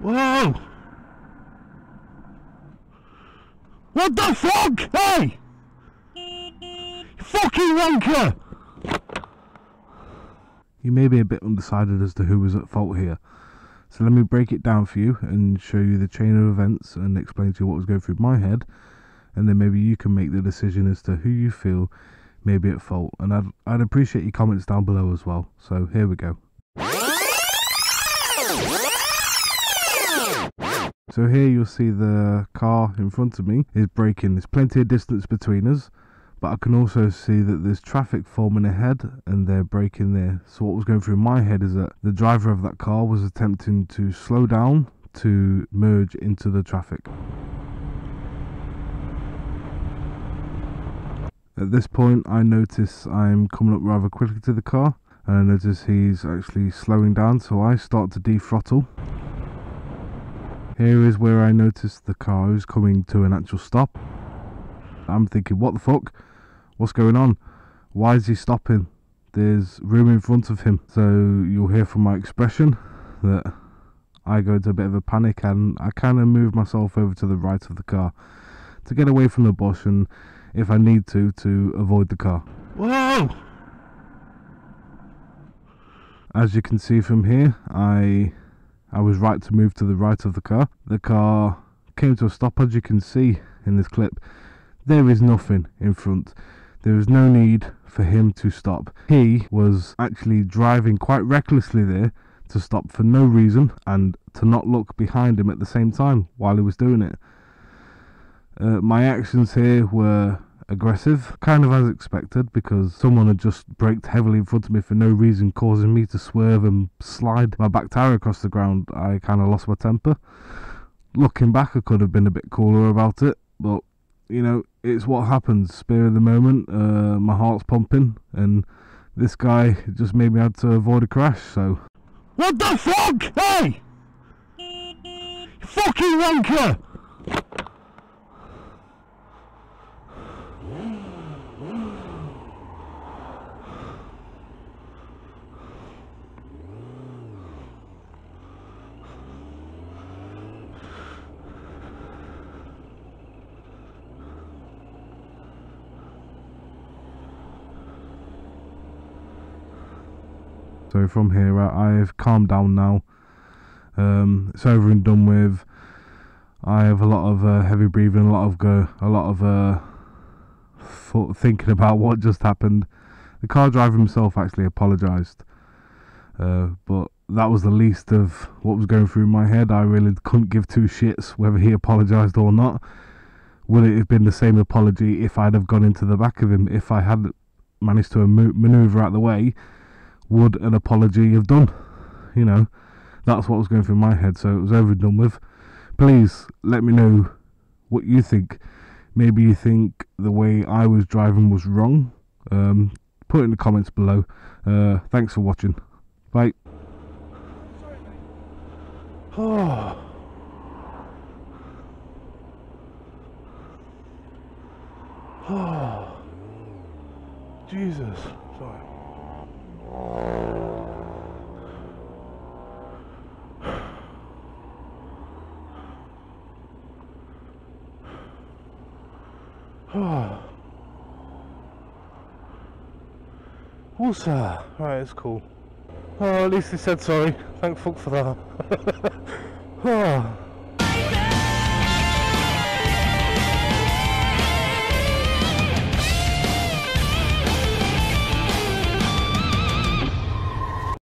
Whoa! What the fuck? Hey! Fucking wanker! You may be a bit undecided as to who was at fault here. So let me break it down for you and show you the chain of events and explain to you what was going through my head. And then maybe you can make the decision as to who you feel may be at fault. And I'd, I'd appreciate your comments down below as well. So here we go. So here you'll see the car in front of me is braking. There's plenty of distance between us, but I can also see that there's traffic forming ahead and they're braking there. So what was going through my head is that the driver of that car was attempting to slow down to merge into the traffic. At this point I notice I'm coming up rather quickly to the car and I notice he's actually slowing down so I start to defrottle here is where I noticed the car is coming to an actual stop. I'm thinking, what the fuck? What's going on? Why is he stopping? There's room in front of him. So you'll hear from my expression that I go into a bit of a panic and I kind of move myself over to the right of the car to get away from the bush and if I need to, to avoid the car. Whoa! As you can see from here, I I was right to move to the right of the car. The car came to a stop as you can see in this clip. There is nothing in front. There is no need for him to stop. He was actually driving quite recklessly there to stop for no reason and to not look behind him at the same time while he was doing it. Uh, my actions here were aggressive, kind of as expected, because someone had just braked heavily in front of me for no reason, causing me to swerve and slide my back tyre across the ground. I kind of lost my temper. Looking back, I could have been a bit cooler about it, but you know, it's what happens. Spear of the moment, uh, my heart's pumping, and this guy just made me have to avoid a crash, so. What the fuck? Hey! fucking wanker! So from here, I've calmed down now. Um, it's over and done with. I have a lot of uh, heavy breathing, a lot of go, a lot of uh, thinking about what just happened. The car driver himself actually apologised, uh, but that was the least of what was going through my head. I really couldn't give two shits whether he apologised or not. Would it have been the same apology if I'd have gone into the back of him? If I had managed to manoeuvre out the way, would an apology have done? You know, that's what was going through my head. So it was over and done with. Please let me know what you think. Maybe you think the way I was driving was wrong. Um, put it in the comments below. Uh, thanks for watching. Bye. Oh. Oh. Jesus. Sorry. What's Right, it's cool. Oh, at least he said sorry. Thank fuck for that. oh.